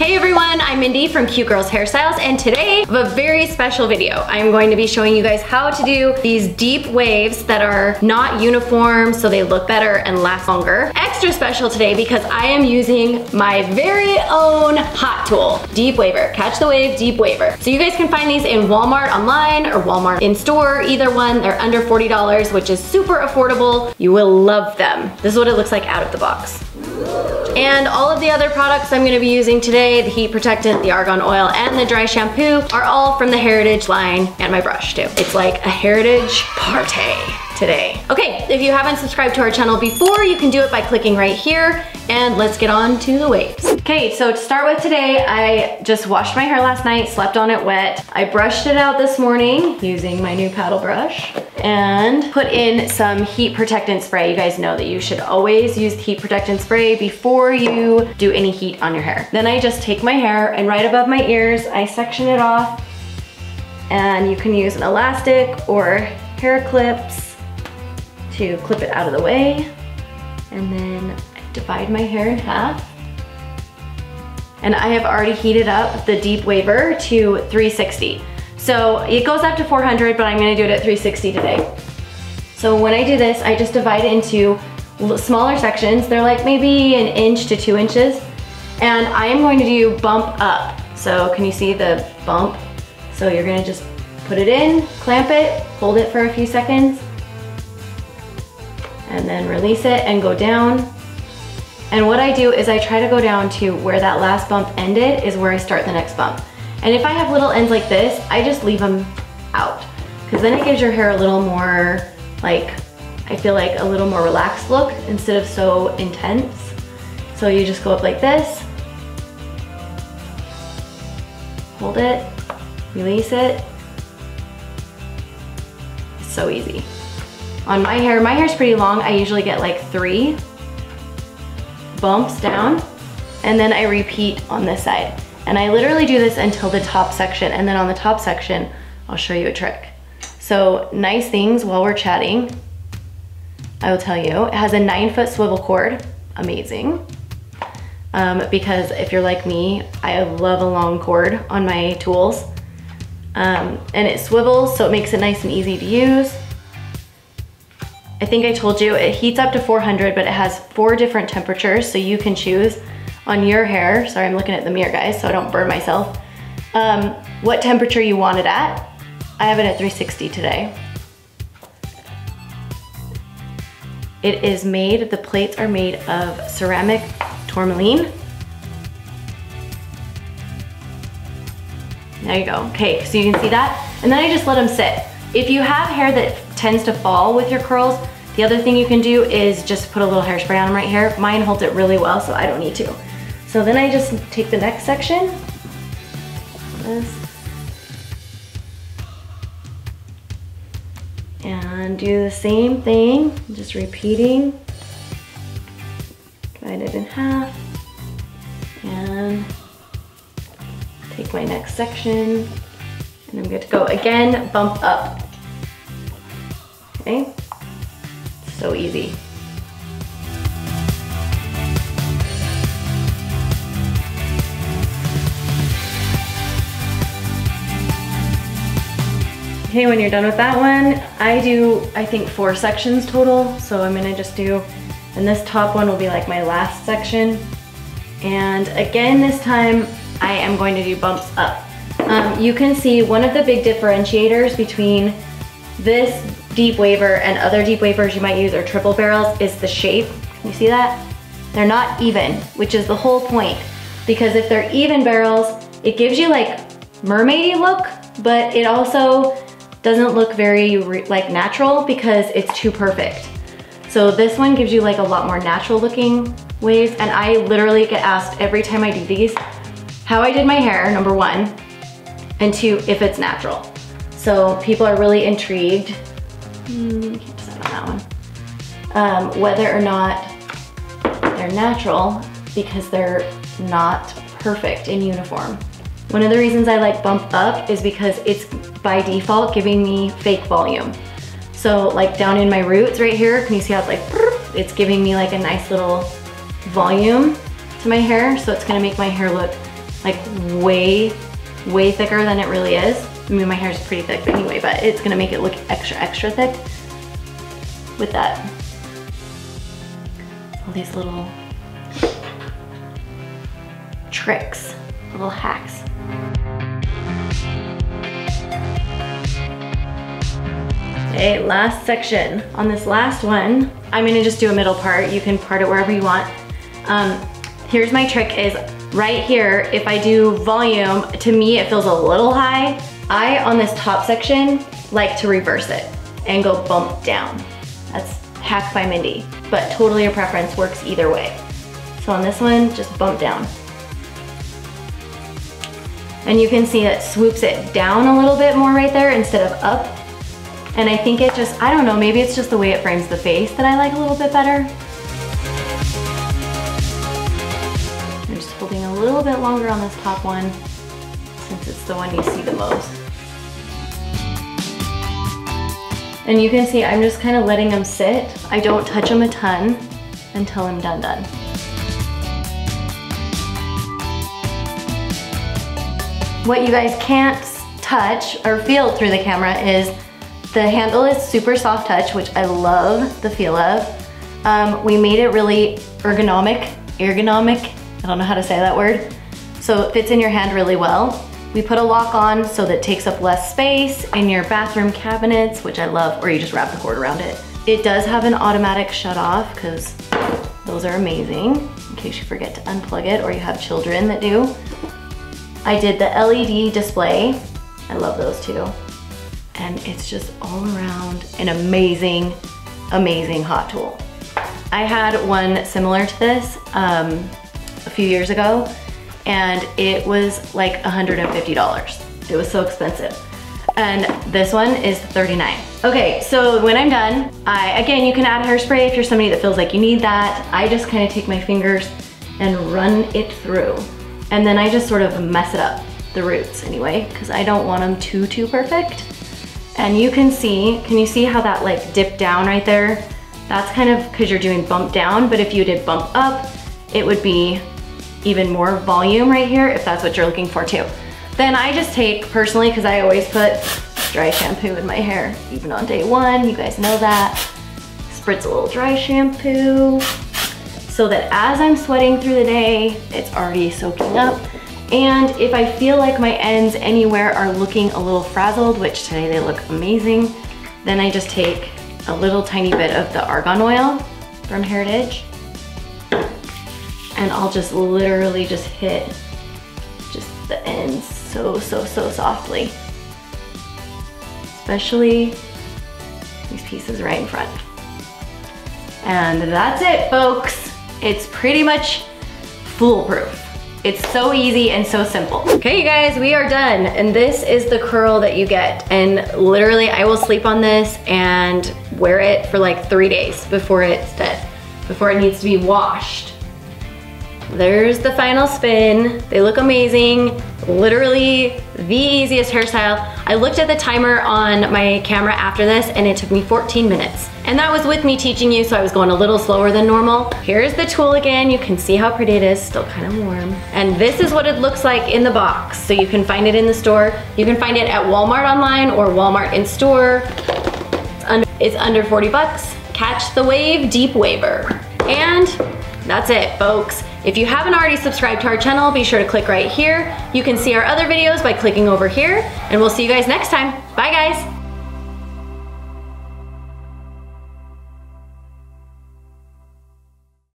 Hey everyone, I'm Mindy from Cute Girls Hairstyles and today I have a very special video. I'm going to be showing you guys how to do these deep waves that are not uniform so they look better and last longer. Extra special today because I am using my very own hot tool, Deep Waver. Catch the Wave Deep Waver. So you guys can find these in Walmart online or Walmart in store, either one. They're under $40, which is super affordable. You will love them. This is what it looks like out of the box. And all of the other products I'm gonna be using today, the heat protectant, the argan oil, and the dry shampoo are all from the Hairitage line and my brush too. It's like a Hairitage party today. Okay, if you haven't subscribed to our channel before, you can do it by clicking right here and let's get on to the waves. Okay, so to start with today, I just washed my hair last night, slept on it wet. I brushed it out this morning using my new paddle brush and put in some heat protectant spray. You guys know that you should always use heat protectant spray before you do any heat on your hair. Then I just take my hair and right above my ears, I section it off and you can use an elastic or hair clips to clip it out of the way. And then divide my hair in half. And I have already heated up the deep waver to 360. So it goes up to 400, but I'm gonna do it at 360 today. So when I do this, I just divide it into smaller sections. They're like maybe an inch to two inches. And I am going to do bump up. So can you see the bump? So you're gonna just put it in, clamp it, hold it for a few seconds, and then release it and go down. And what I do is I try to go down to where that last bump ended is where I start the next bump. And if I have little ends like this, I just leave them out. Because then it gives your hair a little more, like, I feel like a little more relaxed look instead of so intense. So you just go up like this, hold it, release it. It's so easy on my hair. My hair's pretty long. I usually get like three bumps down and then I repeat on this side. And I literally do this until the top section and then on the top section, I'll show you a trick. So nice things while we're chatting, I will tell you, it has a nine foot swivel cord, amazing. Um, because if you're like me, I love a long cord on my tools. Um, and it swivels, so it makes it nice and easy to use. I think I told you it heats up to 400, but it has four different temperatures, so you can choose on your hair. Sorry, I'm looking at the mirror, guys, so I don't burn myself. Um, what temperature you want it at. I have it at 360 today. It is made, the plates are made of ceramic tourmaline. There you go. Okay, so you can see that. And then I just let them sit. If you have hair that tends to fall with your curls, the other thing you can do is just put a little hairspray on them right here. Mine holds it really well, so I don't need to. So then I just take the next section, this, and do the same thing, just repeating. Divide it in half, and take my next section, and I'm good to go. Again, bump up. Okay, so easy. Okay, when you're done with that one, I do, I think four sections total. So I'm gonna just do, and this top one will be like my last section. And again, this time I am going to do bumps up. Um, you can see one of the big differentiators between this deep waver and other deep wavers you might use or triple barrels is the shape. Can you see that? They're not even, which is the whole point. Because if they're even barrels, it gives you like mermaidy look, but it also doesn't look very like natural because it's too perfect. So this one gives you like a lot more natural looking waves and I literally get asked every time I do these how I did my hair, number one, and two, if it's natural. So people are really intrigued, hmm, keep on that one, um, whether or not they're natural because they're not perfect in uniform. One of the reasons I like bump up is because it's by default giving me fake volume. So like down in my roots right here, can you see how it's like, it's giving me like a nice little volume to my hair. So it's gonna make my hair look like way, way thicker than it really is. I mean, my hair is pretty thick anyway, but it's gonna make it look extra, extra thick with that. All these little tricks, little hacks. Okay, last section. On this last one, I'm gonna just do a middle part. You can part it wherever you want. Um, here's my trick is right here, if I do volume, to me it feels a little high. I, on this top section, like to reverse it and go bump down. That's hack by Mindy, but totally your preference works either way. So on this one, just bump down. And you can see it swoops it down a little bit more right there instead of up. And I think it just, I don't know, maybe it's just the way it frames the face that I like a little bit better. I'm just holding a little bit longer on this top one since it's the one you see the most. And you can see I'm just kind of letting them sit. I don't touch them a ton until I'm done done. What you guys can't touch or feel through the camera is the handle is super soft touch, which I love the feel of. Um, we made it really ergonomic, ergonomic, I don't know how to say that word. So it fits in your hand really well. We put a lock on so that takes up less space in your bathroom cabinets, which I love, or you just wrap the cord around it. It does have an automatic shut off because those are amazing in case you forget to unplug it or you have children that do. I did the LED display. I love those too. And it's just all around an amazing, amazing hot tool. I had one similar to this um, a few years ago and it was like $150. It was so expensive. And this one is 39. Okay, so when I'm done, I, again, you can add hairspray if you're somebody that feels like you need that. I just kind of take my fingers and run it through. And then I just sort of mess it up, the roots anyway, because I don't want them too, too perfect. And you can see, can you see how that like dipped down right there? That's kind of because you're doing bump down, but if you did bump up, it would be even more volume right here if that's what you're looking for too. Then I just take, personally, because I always put dry shampoo in my hair, even on day one, you guys know that. Spritz a little dry shampoo so that as I'm sweating through the day, it's already soaking up. And if I feel like my ends anywhere are looking a little frazzled, which today they look amazing, then I just take a little tiny bit of the argan oil from Hairitage and I'll just literally just hit just the ends so, so, so softly. Especially these pieces right in front. And that's it, folks. It's pretty much foolproof. It's so easy and so simple. Okay, you guys, we are done. And this is the curl that you get. And literally, I will sleep on this and wear it for like three days before it's dead, before it needs to be washed. There's the final spin. They look amazing. Literally the easiest hairstyle. I looked at the timer on my camera after this and it took me 14 minutes. And that was with me teaching you, so I was going a little slower than normal. Here's the tool again. You can see how pretty it is, still kind of warm. And this is what it looks like in the box. So you can find it in the store. You can find it at Walmart online or Walmart in store. It's under, it's under 40 bucks. Catch the wave, deep waver. And that's it, folks. If you haven't already subscribed to our channel, be sure to click right here. You can see our other videos by clicking over here, and we'll see you guys next time. Bye, guys.